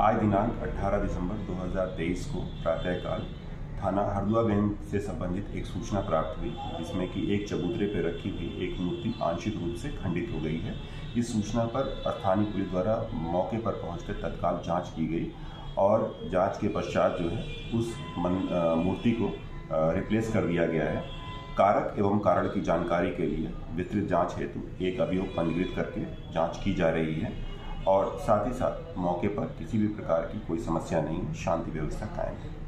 आज दिनांक 18 दिसंबर 2023 को प्रातःकाल थाना हरदुआगंज से संबंधित एक सूचना प्राप्त हुई, जिसमें कि एक चबूतरे पर रखी हुई एक मूर्ति आंशिक रूप से खंडित हो गई है। इस सूचना पर स्थानीय पुलिस द्वारा मौके पर पहुंचकर तत्काल जाँच की गई और जाँच के पश्चात जो है, उस मूर्ति को रिप्लेस कर दिया गया है। कारक एवं कारण की जानकारी के लिए विस्तृत जाँच हेतु एक अभियोग पंजीकृत करके जाँच की जा रही है। और साथ ही साथ मौके पर किसी भी प्रकार की कोई समस्या नहीं, शांति व्यवस्था कायम है।